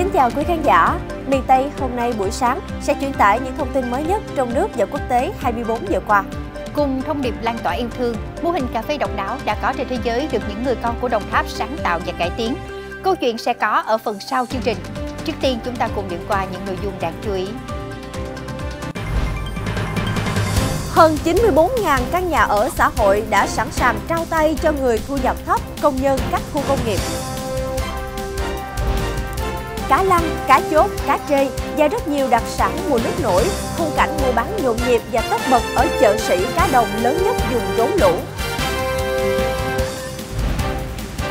Kính chào quý khán giả. Miền Tây hôm nay buổi sáng sẽ truyền tải những thông tin mới nhất trong nước và quốc tế 24 giờ qua. Cùng thông điệp lan tỏa yêu thương, mô hình cà phê độc đáo đã có trên thế giới được những người con của Đồng Tháp sáng tạo và cải tiến. Câu chuyện sẽ có ở phần sau chương trình. Trước tiên chúng ta cùng điểm qua những nội dung đáng chú ý. Hơn 94.000 căn nhà ở xã hội đã sẵn sàng trao tay cho người thu nhập thấp, công nhân các khu công nghiệp. Cá lăng, cá chốt, cá trê và rất nhiều đặc sản mùa nước nổi, khung cảnh mua bán nhộn nhịp và tất bật ở chợ sĩ cá đồng lớn nhất vùng rốn lũ.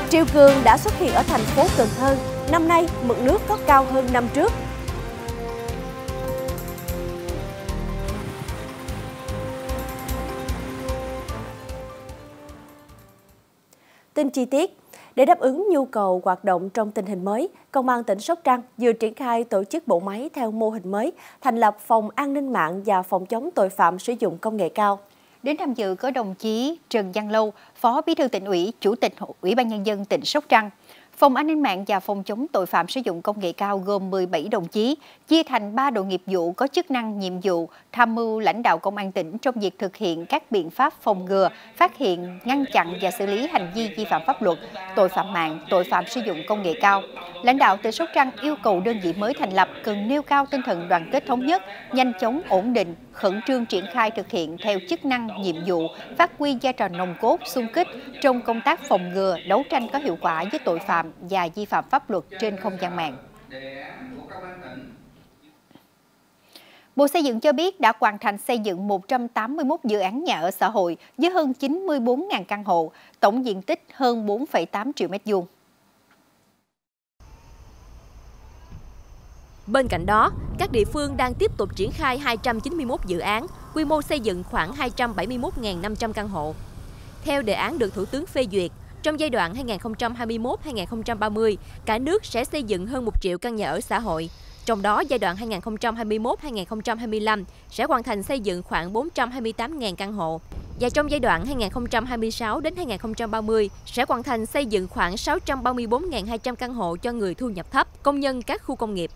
Triều cường đã xuất hiện ở thành phố Cần Thơ. Năm nay, mực nước có cao hơn năm trước. Tin chi tiết để đáp ứng nhu cầu hoạt động trong tình hình mới, Công an tỉnh Sóc Trăng vừa triển khai tổ chức bộ máy theo mô hình mới, thành lập phòng an ninh mạng và phòng chống tội phạm sử dụng công nghệ cao. Đến tham dự có đồng chí Trần Giang Lâu, Phó Bí thư tỉnh ủy, Chủ tịch Ủy ban Nhân dân tỉnh Sóc Trăng, Phòng An ninh mạng và Phòng chống tội phạm sử dụng công nghệ cao gồm 17 đồng chí, chia thành 3 đội nghiệp vụ có chức năng nhiệm vụ tham mưu lãnh đạo công an tỉnh trong việc thực hiện các biện pháp phòng ngừa, phát hiện, ngăn chặn và xử lý hành vi vi phạm pháp luật, tội phạm mạng, tội phạm sử dụng công nghệ cao. Lãnh đạo tỉnh Sóc Trăng yêu cầu đơn vị mới thành lập cần nêu cao tinh thần đoàn kết thống nhất, nhanh chóng ổn định, khẩn trương triển khai thực hiện theo chức năng, nhiệm vụ, phát huy vai trò nồng cốt, xung kích trong công tác phòng ngừa, đấu tranh có hiệu quả với tội phạm và vi phạm pháp luật trên không gian mạng. Bộ Xây dựng cho biết đã hoàn thành xây dựng 181 dự án nhà ở xã hội với hơn 94.000 căn hộ, tổng diện tích hơn 4,8 triệu mét vuông. Bên cạnh đó, các địa phương đang tiếp tục triển khai 291 dự án, quy mô xây dựng khoảng 271.500 căn hộ. Theo đề án được Thủ tướng phê duyệt, trong giai đoạn 2021-2030, cả nước sẽ xây dựng hơn 1 triệu căn nhà ở xã hội. Trong đó, giai đoạn 2021-2025 sẽ hoàn thành xây dựng khoảng 428.000 căn hộ. Và trong giai đoạn 2026 đến 2030 sẽ hoàn thành xây dựng khoảng 634.200 căn hộ cho người thu nhập thấp, công nhân các khu công nghiệp.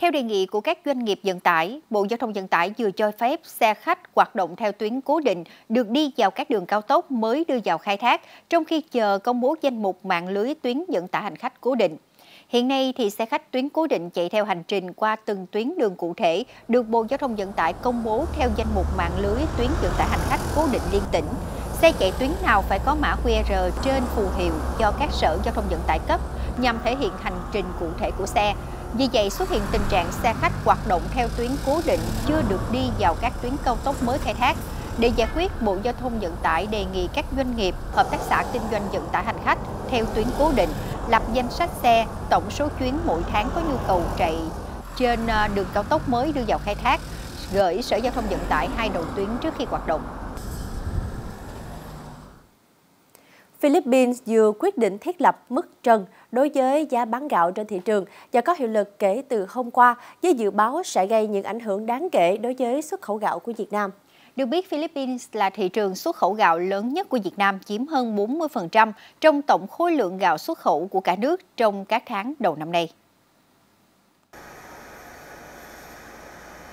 Theo đề nghị của các doanh nghiệp vận tải, Bộ Giao thông Vận tải vừa cho phép xe khách hoạt động theo tuyến cố định được đi vào các đường cao tốc mới đưa vào khai thác, trong khi chờ công bố danh mục mạng lưới tuyến vận tải hành khách cố định. Hiện nay thì xe khách tuyến cố định chạy theo hành trình qua từng tuyến đường cụ thể được Bộ Giao thông Vận tải công bố theo danh mục mạng lưới tuyến vận tải hành khách cố định liên tỉnh. Xe chạy tuyến nào phải có mã QR trên phù hiệu do các sở giao thông vận tải cấp nhằm thể hiện hành trình cụ thể của xe. Vì vậy xuất hiện tình trạng xe khách hoạt động theo tuyến cố định chưa được đi vào các tuyến cao tốc mới khai thác. Để giải quyết, Bộ Giao thông Vận tải đề nghị các doanh nghiệp, hợp tác xã kinh doanh vận tải hành khách theo tuyến cố định lập danh sách xe, tổng số chuyến mỗi tháng có nhu cầu chạy trên ờ, đường cao tốc mới đưa vào khai thác, gửi Sở Giao thông Vận tải hai đầu tuyến trước khi hoạt động. Philippines vừa quyết định thiết lập mức trần đối với giá bán gạo trên thị trường và có hiệu lực kể từ hôm qua với dự báo sẽ gây những ảnh hưởng đáng kể đối với xuất khẩu gạo của Việt Nam. Được biết, Philippines là thị trường xuất khẩu gạo lớn nhất của Việt Nam, chiếm hơn 40% trong tổng khối lượng gạo xuất khẩu của cả nước trong các tháng đầu năm nay.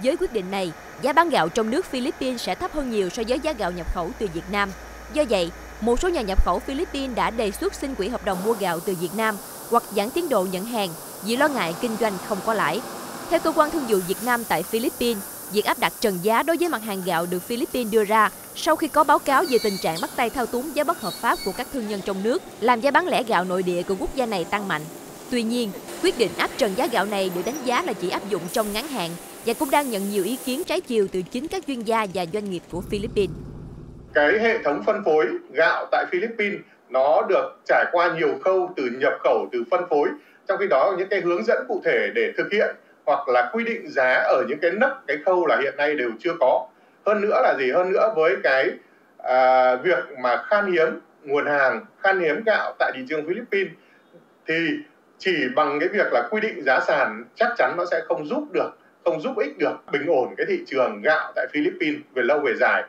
Với quyết định này, giá bán gạo trong nước Philippines sẽ thấp hơn nhiều so với giá gạo nhập khẩu từ Việt Nam. Do vậy, một số nhà nhập khẩu Philippines đã đề xuất xin quỹ hợp đồng mua gạo từ Việt Nam hoặc giãn tiến độ nhận hàng vì lo ngại kinh doanh không có lãi. Theo cơ quan thương vụ Việt Nam tại Philippines, việc áp đặt trần giá đối với mặt hàng gạo được Philippines đưa ra sau khi có báo cáo về tình trạng bắt tay thao túng giá bất hợp pháp của các thương nhân trong nước, làm giá bán lẻ gạo nội địa của quốc gia này tăng mạnh. Tuy nhiên, quyết định áp trần giá gạo này được đánh giá là chỉ áp dụng trong ngắn hạn và cũng đang nhận nhiều ý kiến trái chiều từ chính các chuyên gia và doanh nghiệp của Philippines cái hệ thống phân phối gạo tại Philippines nó được trải qua nhiều khâu từ nhập khẩu từ phân phối. Trong khi đó những cái hướng dẫn cụ thể để thực hiện hoặc là quy định giá ở những cái nấc cái khâu là hiện nay đều chưa có. Hơn nữa là gì? Hơn nữa với cái à, việc mà khan hiếm nguồn hàng khan hiếm gạo tại thị trường Philippines thì chỉ bằng cái việc là quy định giá sàn chắc chắn nó sẽ không giúp được không giúp ích được bình ổn cái thị trường gạo tại Philippines về lâu về dài.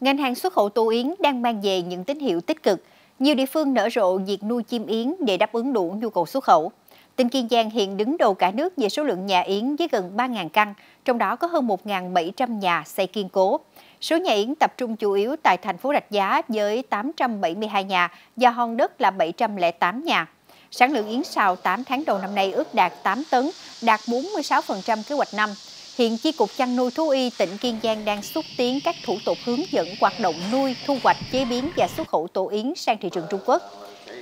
Ngành hàng xuất khẩu tổ yến đang mang về những tín hiệu tích cực. Nhiều địa phương nở rộ việc nuôi chim yến để đáp ứng đủ nhu cầu xuất khẩu. Tỉnh Kiên Giang hiện đứng đầu cả nước về số lượng nhà yến với gần 3.000 căn, trong đó có hơn 1.700 nhà xây kiên cố. Số nhà yến tập trung chủ yếu tại thành phố Rạch Giá với 872 nhà và Hòn Đất là 708 nhà. Sản lượng yến sào 8 tháng đầu năm nay ước đạt 8 tấn, đạt 46% kế hoạch năm. Hiện Chi cục chăn nuôi thú y tỉnh Kiên Giang đang xúc tiến các thủ tục hướng dẫn hoạt động nuôi, thu hoạch, chế biến và xuất khẩu tổ yến sang thị trường Trung Quốc.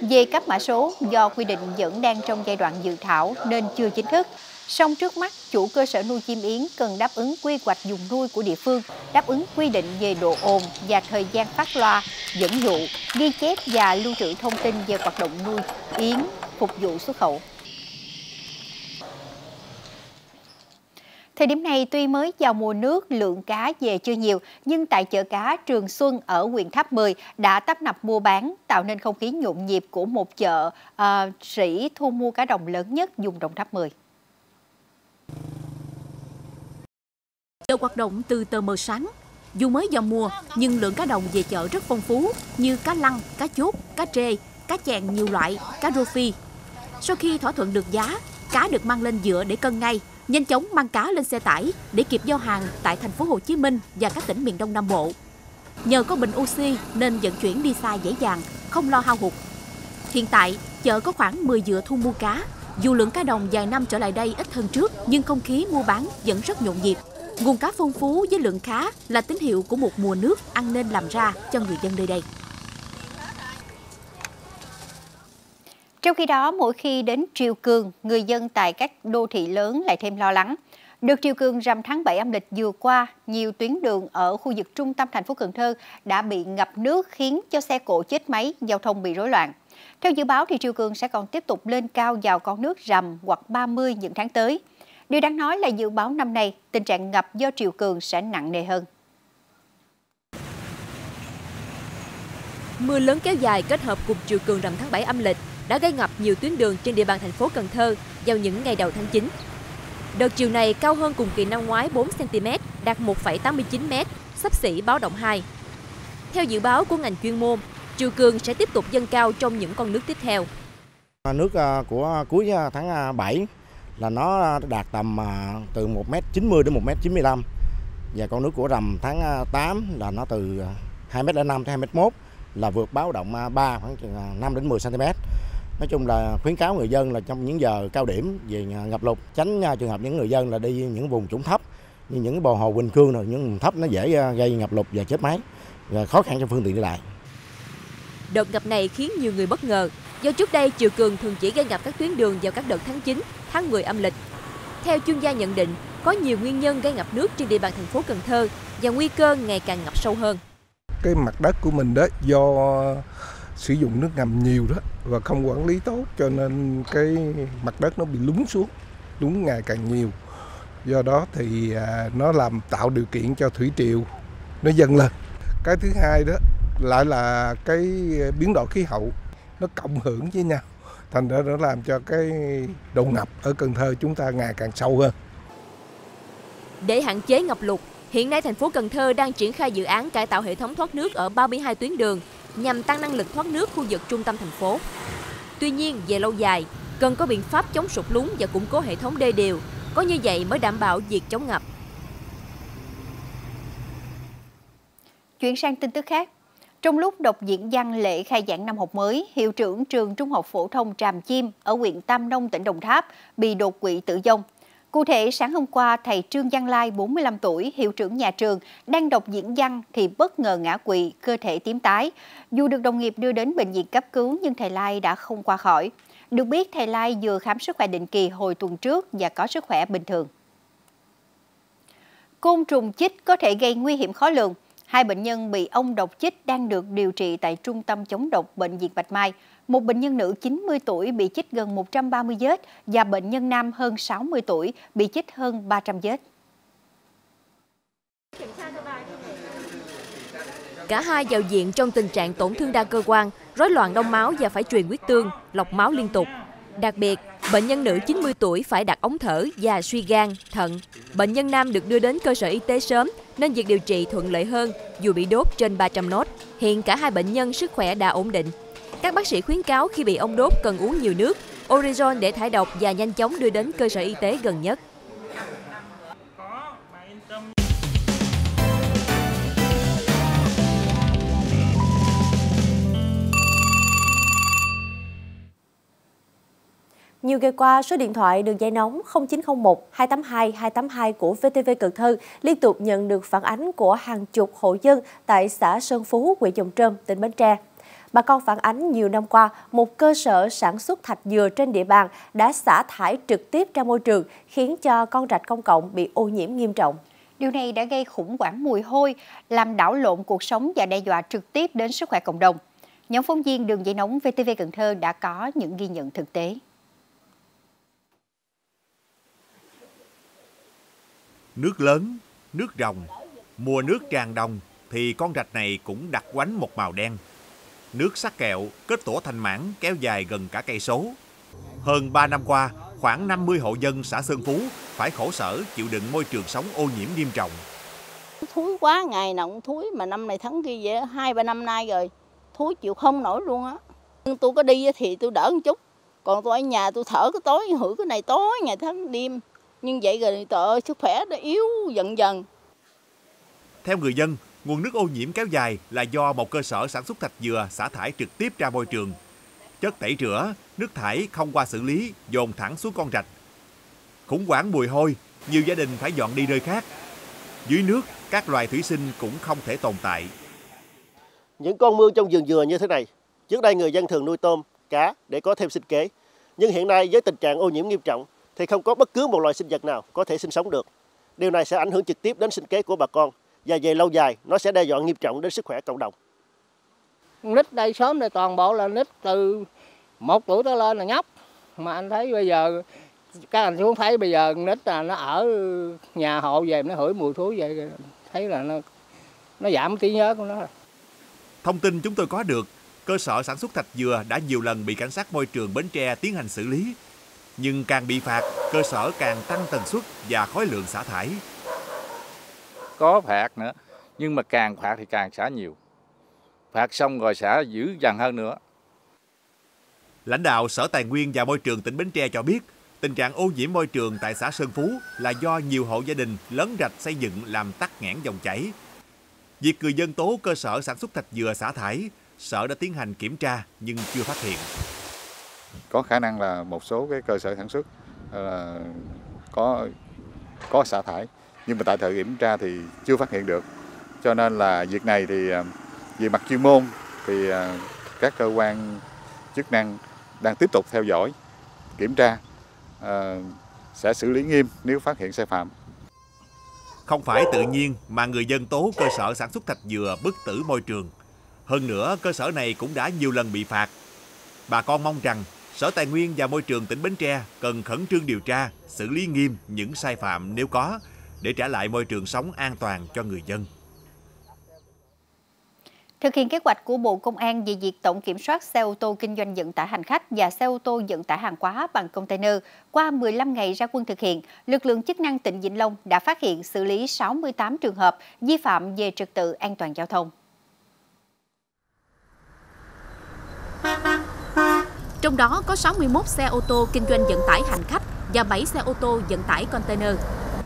Về cấp mã số, do quy định vẫn đang trong giai đoạn dự thảo nên chưa chính thức. Song trước mắt, chủ cơ sở nuôi chim yến cần đáp ứng quy hoạch dùng nuôi của địa phương, đáp ứng quy định về độ ồn và thời gian phát loa, dẫn dụ, ghi chép và lưu trữ thông tin về hoạt động nuôi yến phục vụ xuất khẩu. Thời điểm này tuy mới vào mùa nước, lượng cá về chưa nhiều, nhưng tại chợ cá Trường Xuân ở huyện Tháp 10 đã tấp nập mua bán, tạo nên không khí nhộn nhịp của một chợ uh, sĩ thu mua cá đồng lớn nhất dùng Đồng Tháp 10. Chợ hoạt động từ tờ mờ sáng. Dù mới vào mùa, nhưng lượng cá đồng về chợ rất phong phú như cá lăng, cá chốt, cá trê, cá chèn nhiều loại, cá rô phi. Sau khi thỏa thuận được giá, cá được mang lên dựa để cân ngay, nhanh chóng mang cá lên xe tải để kịp giao hàng tại thành phố Hồ Chí Minh và các tỉnh miền Đông Nam Bộ. Nhờ có bình oxy nên vận chuyển đi xa dễ dàng, không lo hao hụt. Hiện tại, chợ có khoảng 10 dựa thu mua cá. Dù lượng cá đồng vài năm trở lại đây ít hơn trước, nhưng không khí mua bán vẫn rất nhộn nhịp. Nguồn cá phong phú với lượng khá là tín hiệu của một mùa nước ăn nên làm ra cho người dân nơi đây. Trong khi đó, mỗi khi đến triều cường, người dân tại các đô thị lớn lại thêm lo lắng. Được triều cường rằm tháng 7 âm lịch vừa qua, nhiều tuyến đường ở khu vực trung tâm thành phố Cần Thơ đã bị ngập nước khiến cho xe cộ chết máy, giao thông bị rối loạn. Theo dự báo thì triều cường sẽ còn tiếp tục lên cao vào con nước rằm hoặc 30 những tháng tới. Điều đáng nói là dự báo năm nay, tình trạng ngập do triều cường sẽ nặng nề hơn. Mưa lớn kéo dài kết hợp cùng triều cường rằm tháng 7 âm lịch đã gây ngập nhiều tuyến đường trên địa bàn thành phố Cần Thơ vào những ngày đầu tháng 9. Đợt chiều này cao hơn cùng kỳ năm ngoái 4cm, đạt 1,89m, sắp xỉ báo động 2. Theo dự báo của ngành chuyên môn, triều cường sẽ tiếp tục dâng cao trong những con nước tiếp theo. À, nước à, của à, cuối tháng 7 là nó đạt tầm từ 1m90 đến 1m95 và con nước của rằm tháng 8 là nó từ 2m05 tới 2m1 là vượt báo động 3 khoảng 5 đến 10 cm. Nói chung là khuyến cáo người dân là trong những giờ cao điểm về ngập lụt tránh trường hợp những người dân là đi những vùng trũng thấp như những bờ hồ Quỳnh Cương rồi những vùng thấp nó dễ à, gây ngập lụt và chết máy và khó khăn cho phương tiện đi lại. Đợt ngập này khiến nhiều người bất ngờ do trước đây chiều cường thường chỉ gây ngập các tuyến đường vào các đợt tháng 9, tháng 10 âm lịch. Theo chuyên gia nhận định, có nhiều nguyên nhân gây ngập nước trên địa bàn thành phố Cần Thơ và nguy cơ ngày càng ngập sâu hơn. Cái mặt đất của mình đó do sử dụng nước ngầm nhiều đó và không quản lý tốt cho nên cái mặt đất nó bị lún xuống lún ngày càng nhiều. Do đó thì à, nó làm tạo điều kiện cho thủy triều nó dâng lên. Cái thứ hai đó lại là cái biến đổi khí hậu nó cộng hưởng với nhau thành ra nó làm cho cái độ ngập ở Cần Thơ chúng ta ngày càng sâu hơn. Để hạn chế ngập lụt hiện nay thành phố Cần Thơ đang triển khai dự án cải tạo hệ thống thoát nước ở 32 tuyến đường nhằm tăng năng lực thoát nước khu vực trung tâm thành phố. Tuy nhiên, về lâu dài, cần có biện pháp chống sụt lún và củng cố hệ thống đê điều, có như vậy mới đảm bảo việc chống ngập. Chuyển sang tin tức khác. Trong lúc đọc diễn văn lễ khai giảng năm học mới, hiệu trưởng trường Trung học phổ thông Tràm Chim ở huyện Tam Nông, tỉnh Đồng Tháp bị đột quỵ tử vong. Cụ thể, sáng hôm qua, thầy Trương Giang Lai, 45 tuổi, hiệu trưởng nhà trường, đang đọc diễn văn thì bất ngờ ngã quỵ, cơ thể tím tái. Dù được đồng nghiệp đưa đến bệnh viện cấp cứu nhưng thầy Lai đã không qua khỏi. Được biết, thầy Lai vừa khám sức khỏe định kỳ hồi tuần trước và có sức khỏe bình thường. Côn trùng chích có thể gây nguy hiểm khó lường. Hai bệnh nhân bị ong độc chích đang được điều trị tại Trung tâm chống độc Bệnh viện Bạch Mai. Một bệnh nhân nữ 90 tuổi bị chích gần 130 vết và bệnh nhân nam hơn 60 tuổi bị chích hơn 300 vết. Cả hai vào diện trong tình trạng tổn thương đa cơ quan, rối loạn đông máu và phải truyền huyết tương, lọc máu liên tục. Đặc biệt, bệnh nhân nữ 90 tuổi phải đặt ống thở và suy gan, thận. Bệnh nhân nam được đưa đến cơ sở y tế sớm nên việc điều trị thuận lợi hơn dù bị đốt trên 300 nốt. Hiện cả hai bệnh nhân sức khỏe đã ổn định. Các bác sĩ khuyến cáo khi bị ong đốt cần uống nhiều nước, Orizon để thải độc và nhanh chóng đưa đến cơ sở y tế gần nhất. Nhiều ngày qua, số điện thoại đường dây nóng 0901 282 282 của VTV Cần Thơ liên tục nhận được phản ánh của hàng chục hộ dân tại xã Sơn Phú, huyện Dòng Trơm, tỉnh Bến Tre. Bà con phản ánh nhiều năm qua, một cơ sở sản xuất thạch dừa trên địa bàn đã xả thải trực tiếp ra môi trường, khiến cho con rạch công cộng bị ô nhiễm nghiêm trọng. Điều này đã gây khủng hoảng mùi hôi, làm đảo lộn cuộc sống và đe dọa trực tiếp đến sức khỏe cộng đồng. Nhóm phóng viên đường dây nóng VTV Cần Thơ đã có những ghi nhận thực tế. Nước lớn, nước ròng, mùa nước tràn đồng thì con rạch này cũng đặc quánh một màu đen. Nước sắc kẹo kết tổ thành mảng kéo dài gần cả cây số. Hơn 3 năm qua, khoảng 50 hộ dân xã Sơn Phú phải khổ sở chịu đựng môi trường sống ô nhiễm nghiêm trọng. Thúi quá, ngày nào cũng thúi, mà năm này tháng kia vậy, hai ba năm nay rồi, thúi chịu không nổi luôn á. Tôi có đi thì tôi đỡ một chút, còn tôi ở nhà tôi thở cái tối, hửi cái này tối ngày tháng đêm, nhưng vậy rồi ơi, sức khỏe nó yếu dần dần. Theo người dân, nguồn nước ô nhiễm kéo dài là do một cơ sở sản xuất thạch dừa xả thải trực tiếp ra môi trường. Chất tẩy rửa, nước thải không qua xử lý dồn thẳng xuống con rạch. Khủng hoảng mùi hôi, nhiều gia đình phải dọn đi nơi khác. Dưới nước, các loài thủy sinh cũng không thể tồn tại. Những con mương trong vườn dừa như thế này, trước đây người dân thường nuôi tôm, cá để có thêm sinh kế. Nhưng hiện nay với tình trạng ô nhiễm nghiêm trọng thì không có bất cứ một loài sinh vật nào có thể sinh sống được. Điều này sẽ ảnh hưởng trực tiếp đến sinh kế của bà con và về lâu dài nó sẽ đe dọa nghiêm trọng đến sức khỏe cộng đồng. Nít đây sớm đây toàn bộ là nít từ một tuổi tới lên là nhóc. Mà anh thấy bây giờ các anh xuống thấy bây giờ nít là nó ở nhà hộ về nó hửi mùi thúi vậy thấy là nó nó giảm trí nhớ của nó. Thông tin chúng tôi có được, cơ sở sản xuất thạch dừa đã nhiều lần bị cảnh sát môi trường Bến Tre tiến hành xử lý nhưng càng bị phạt, cơ sở càng tăng tần suất và khối lượng xả thải. Có phạt nữa, nhưng mà càng phạt thì càng xả nhiều. Phạt xong rồi xả dữ dằn hơn nữa. Lãnh đạo Sở Tài nguyên và Môi trường tỉnh Bến Tre cho biết, tình trạng ô nhiễm môi trường tại xã Sơn Phú là do nhiều hộ gia đình lấn rạch xây dựng làm tắc nghẽn dòng chảy. Việc người dân tố cơ sở sản xuất thạch dừa xả thải, Sở đã tiến hành kiểm tra nhưng chưa phát hiện có khả năng là một số cái cơ sở sản xuất uh, có có xả thải nhưng mà tại thời điểm tra thì chưa phát hiện được cho nên là việc này thì à, về mặt chuyên môn thì à, các cơ quan chức năng đang tiếp tục theo dõi kiểm tra à, sẽ xử lý nghiêm nếu phát hiện sai phạm không phải tự nhiên mà người dân tố cơ sở sản xuất thạch dừa bức tử môi trường. Hơn nữa, cơ sở này cũng đã nhiều lần bị phạt. Bà con mong rằng Sở Tài nguyên và Môi trường tỉnh Bến Tre cần khẩn trương điều tra, xử lý nghiêm những sai phạm nếu có để trả lại môi trường sống an toàn cho người dân. Thực hiện kế hoạch của Bộ Công an về việc tổng kiểm soát xe ô tô kinh doanh vận tải hành khách và xe ô tô vận tải hàng hóa bằng container, qua 15 ngày ra quân thực hiện, lực lượng chức năng tỉnh Vĩnh Long đã phát hiện xử lý 68 trường hợp vi phạm về trật tự an toàn giao thông. Trong đó có 61 xe ô tô kinh doanh vận tải hành khách và 7 xe ô tô vận tải container.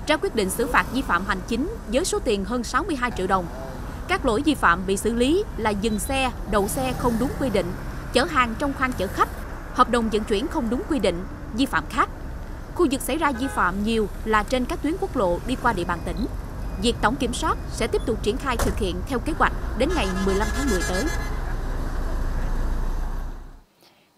Ra quyết định xử phạt vi phạm hành chính với số tiền hơn 62 triệu đồng. Các lỗi vi phạm bị xử lý là dừng xe, đậu xe không đúng quy định, chở hàng trong khoang chở khách, hợp đồng vận chuyển không đúng quy định, vi phạm khác. Khu vực xảy ra vi phạm nhiều là trên các tuyến quốc lộ đi qua địa bàn tỉnh. Việc tổng kiểm soát sẽ tiếp tục triển khai thực hiện theo kế hoạch đến ngày 15 tháng 10 tới.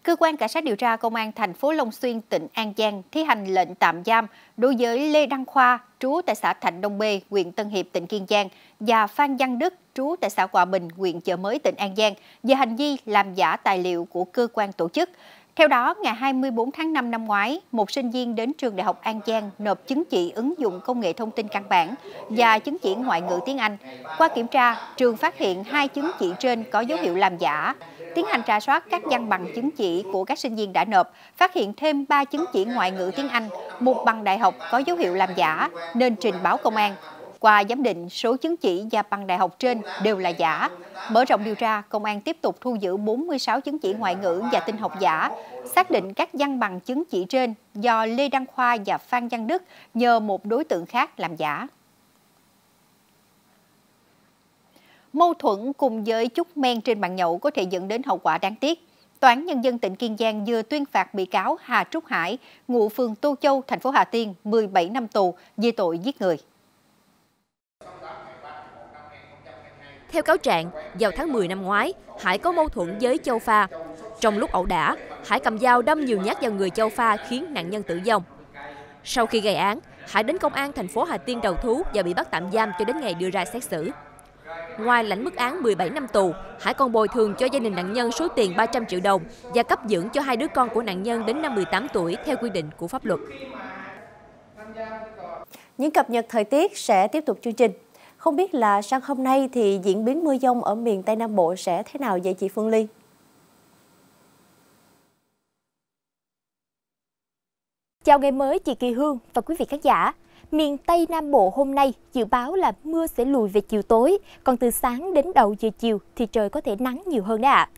Cơ quan Cảnh sát điều tra Công an thành phố Long Xuyên, tỉnh An Giang thi hành lệnh tạm giam đối với Lê Đăng Khoa, trú tại xã Thạnh Đông Bê, huyện Tân Hiệp, tỉnh Kiên Giang và Phan Văn Đức, trú tại xã Hòa Bình, huyện Chợ Mới, tỉnh An Giang về hành vi làm giả tài liệu của cơ quan tổ chức. Theo đó, ngày 24 tháng 5 năm ngoái, một sinh viên đến trường Đại học An Giang nộp chứng chỉ ứng dụng công nghệ thông tin căn bản và chứng chỉ ngoại ngữ tiếng Anh. Qua kiểm tra, trường phát hiện hai chứng chỉ trên có dấu hiệu làm giả tiến hành trà soát các văn bằng chứng chỉ của các sinh viên đã nộp, phát hiện thêm 3 chứng chỉ ngoại ngữ tiếng Anh, một bằng đại học có dấu hiệu làm giả, nên trình báo công an. Qua giám định, số chứng chỉ và bằng đại học trên đều là giả. Mở rộng điều tra, công an tiếp tục thu giữ 46 chứng chỉ ngoại ngữ và tin học giả, xác định các văn bằng chứng chỉ trên do Lê Đăng Khoa và Phan Văn Đức nhờ một đối tượng khác làm giả. Mâu thuẫn cùng với chút men trên bàn nhậu có thể dẫn đến hậu quả đáng tiếc. Tòa án Nhân dân tỉnh Kiên Giang vừa tuyên phạt bị cáo Hà Trúc Hải, ngụ phường Tô Châu, thành phố Hà Tiên, 17 năm tù về tội giết người. Theo cáo trạng, vào tháng 10 năm ngoái, Hải có mâu thuẫn với Châu Pha. Trong lúc ẩu đả, Hải cầm dao đâm nhiều nhát vào người Châu Pha khiến nạn nhân tử vong. Sau khi gây án, Hải đến công an thành phố Hà Tiên đầu thú và bị bắt tạm giam cho đến ngày đưa ra xét xử. Ngoài lãnh mức án 17 năm tù, Hải còn bồi thường cho gia đình nạn nhân số tiền 300 triệu đồng và cấp dưỡng cho hai đứa con của nạn nhân đến năm 18 tuổi theo quy định của pháp luật. Những cập nhật thời tiết sẽ tiếp tục chương trình. Không biết là sang hôm nay thì diễn biến mưa dông ở miền Tây Nam Bộ sẽ thế nào vậy chị Phương Ly? Chào ngày mới chị Kỳ Hương và quý vị khán giả. Miền Tây Nam Bộ hôm nay dự báo là mưa sẽ lùi về chiều tối, còn từ sáng đến đầu giờ chiều thì trời có thể nắng nhiều hơn đấy ạ.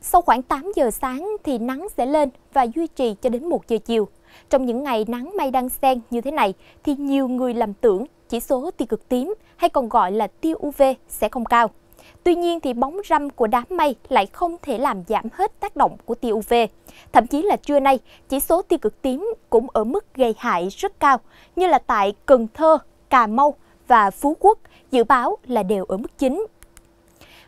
Sau khoảng 8 giờ sáng thì nắng sẽ lên và duy trì cho đến 1 giờ chiều. Trong những ngày nắng mây đang xen như thế này thì nhiều người lầm tưởng chỉ số tia cực tím hay còn gọi là tia UV sẽ không cao. Tuy nhiên thì bóng râm của đám mây lại không thể làm giảm hết tác động của tia UV. Thậm chí là trưa nay, chỉ số tia cực tím cũng ở mức gây hại rất cao, như là tại Cần Thơ, Cà Mau và Phú Quốc, dự báo là đều ở mức 9.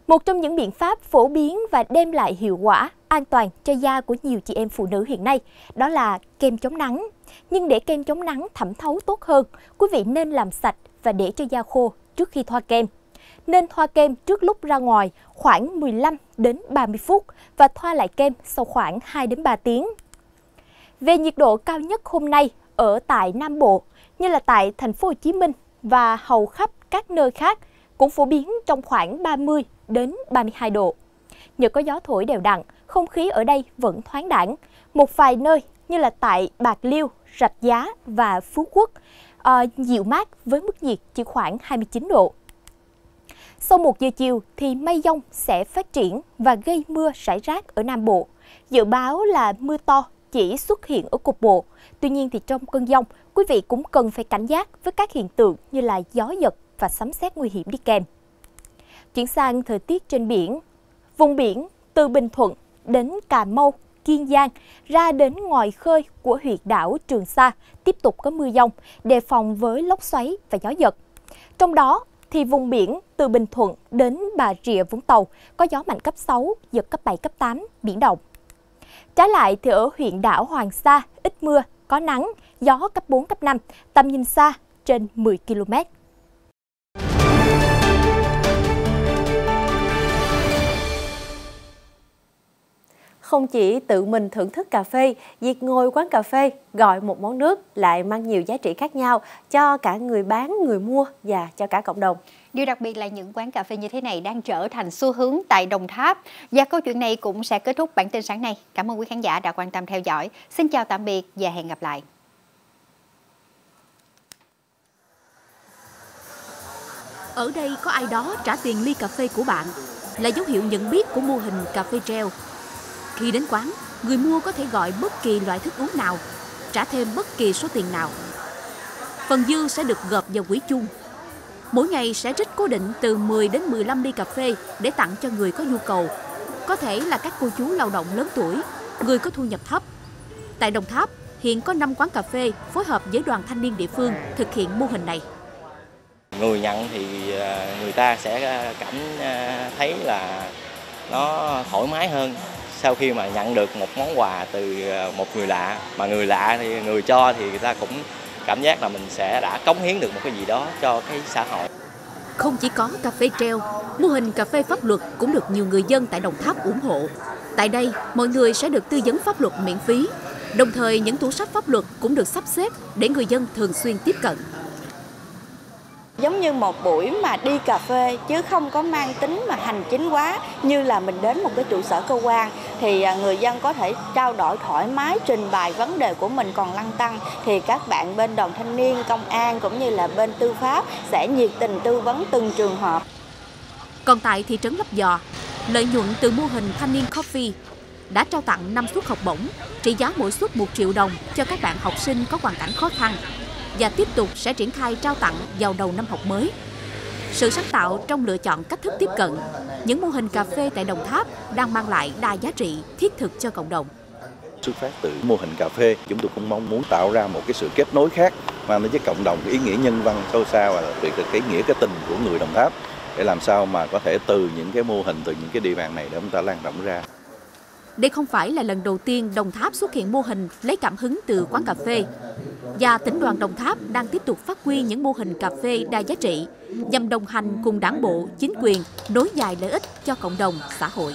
Một trong những biện pháp phổ biến và đem lại hiệu quả an toàn cho da của nhiều chị em phụ nữ hiện nay đó là kem chống nắng. Nhưng để kem chống nắng thẩm thấu tốt hơn, quý vị nên làm sạch và để cho da khô trước khi thoa kem nên thoa kem trước lúc ra ngoài khoảng 15 đến 30 phút và thoa lại kem sau khoảng 2 đến 3 tiếng. Về nhiệt độ cao nhất hôm nay ở tại Nam Bộ như là tại thành phố Hồ Chí Minh và hầu khắp các nơi khác cũng phổ biến trong khoảng 30 đến 32 độ. Nhờ có gió thổi đều đặn, không khí ở đây vẫn thoáng đẳng. Một vài nơi như là tại Bạc Liêu, Rạch Giá và Phú Quốc uh, dịu mát với mức nhiệt chỉ khoảng 29 độ. Sau một giờ chiều thì mây dông sẽ phát triển và gây mưa rải rác ở Nam Bộ. Dự báo là mưa to chỉ xuất hiện ở cục bộ. Tuy nhiên thì trong cơn dông, quý vị cũng cần phải cảnh giác với các hiện tượng như là gió giật và sấm sét nguy hiểm đi kèm. Chuyển sang thời tiết trên biển. Vùng biển từ Bình Thuận đến Cà Mau, Kiên Giang ra đến ngoài khơi của huyện đảo Trường Sa tiếp tục có mưa dông, đề phòng với lốc xoáy và gió giật. Trong đó, thì vùng biển từ Bình Thuận đến Bà Rịa Vũng Tàu có gió mạnh cấp 6, giật cấp 7, cấp 8, biển động. Trái lại thì ở huyện đảo Hoàng Sa ít mưa, có nắng, gió cấp 4, cấp 5, tầm nhìn xa trên 10 km. Không chỉ tự mình thưởng thức cà phê, việc ngồi quán cà phê gọi một món nước lại mang nhiều giá trị khác nhau cho cả người bán, người mua và cho cả cộng đồng. Điều đặc biệt là những quán cà phê như thế này đang trở thành xu hướng tại Đồng Tháp. Và câu chuyện này cũng sẽ kết thúc bản tin sáng nay. Cảm ơn quý khán giả đã quan tâm theo dõi. Xin chào tạm biệt và hẹn gặp lại. Ở đây có ai đó trả tiền ly cà phê của bạn là dấu hiệu nhận biết của mô hình cà phê treo khi đến quán, người mua có thể gọi bất kỳ loại thức uống nào, trả thêm bất kỳ số tiền nào. Phần dư sẽ được gộp vào quỹ chung. Mỗi ngày sẽ trích cố định từ 10 đến 15 ly cà phê để tặng cho người có nhu cầu. Có thể là các cô chú lao động lớn tuổi, người có thu nhập thấp. Tại Đồng Tháp, hiện có 5 quán cà phê phối hợp với đoàn thanh niên địa phương thực hiện mô hình này. Người nhận thì à, người ta sẽ à, cảm à, thấy là nó thoải mái hơn sau khi mà nhận được một món quà từ ờ, một người lạ mà người lạ thì người cho thì người ta cũng cảm giác là mình sẽ đã cống hiến được một cái gì đó cho cái xã hội không chỉ có cà phê treo, mô hình cà phê pháp luật cũng được nhiều người dân tại Đồng Tháp ủng hộ. Tại đây, mọi người sẽ được tư vấn pháp luật miễn phí. Đồng thời, những tủ sách pháp luật cũng được sắp xếp để người dân thường xuyên tiếp cận. Giống như một buổi mà đi cà phê chứ không có mang tính mà hành chính quá như là mình đến một cái trụ sở cơ quan thì à, người dân có thể trao đổi thoải mái trình bày vấn đề của mình còn lăn tăng thì các bạn bên đoàn thanh niên, công an cũng như là bên tư pháp sẽ nhiệt tình tư vấn từng trường hợp. Còn tại thị trấn Lấp Giò, lợi nhuận từ mô hình thanh niên coffee đã trao tặng 5 suất học bổng trị giá mỗi suất 1 triệu đồng cho các bạn học sinh có hoàn cảnh khó khăn và tiếp tục sẽ triển khai trao tặng vào đầu năm học mới. Sự sáng tạo trong lựa chọn cách thức tiếp cận, những mô hình cà phê tại Đồng Tháp đang mang lại đa giá trị thiết thực cho cộng đồng. Xuất phát từ mô hình cà phê, chúng tôi cũng mong muốn tạo ra một cái sự kết nối khác mang đến với cộng đồng ý nghĩa nhân văn sâu xa và đặc biệt là cái nghĩa cái tình của người Đồng Tháp để làm sao mà có thể từ những cái mô hình từ những cái địa bàn này để chúng ta lan rộng ra. Đây không phải là lần đầu tiên Đồng Tháp xuất hiện mô hình lấy cảm hứng từ quán cà phê. Và tỉnh đoàn Đồng Tháp đang tiếp tục phát huy những mô hình cà phê đa giá trị nhằm đồng hành cùng đảng bộ, chính quyền nối dài lợi ích cho cộng đồng, xã hội.